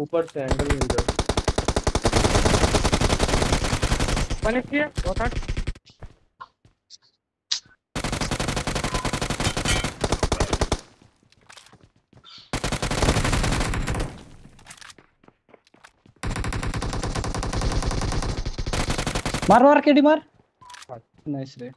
ऊपर से एंगल मिल जाओ वन एचपी है बहुत हट मार मार केडी मार। नाइस रे।